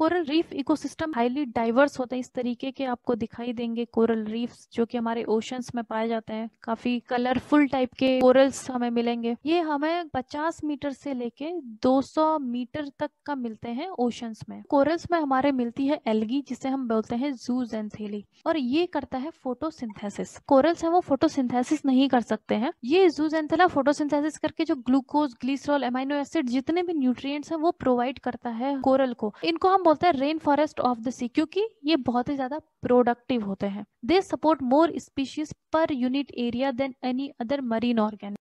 Coral reef ecosystem highly diverse होते हैं, इस तरीके के आपको दिखाई देंगे कोरल रीफ्स, जो कि हमारे ओशंस में पाए जाते हैं। काफ़ी कलरफुल टाइप के कोरल्स हमें मिलेंगे। ये हमें 50 मीटर से लेके 200 मीटर तक का मिलते हैं ओशंस में। कोरल्स में हमारे मिलती है एल्गी, जिसे हम बोलते हैं जूज एंथेली और ये करता है फोटोसिंथेसिस। कोरल्स है वो फोटोसिंथेसिस नहीं कर सकते हैं। ये जूज एंथेला फोटोसिंथेसिस करके जो ग्लूकोज, ग्लीसरॉल, एमाइनो एसिड जितने भी न्यूट्रिएंट्स हैं, वो प्रोवाइड करता है कोरल को। इनको हम बोलते हैं rain forest of the sea क्योंकि ये बहुत ही ज़्यादा प्रोडक्टिव होते हैं। They support more species per unit area than any other marine organic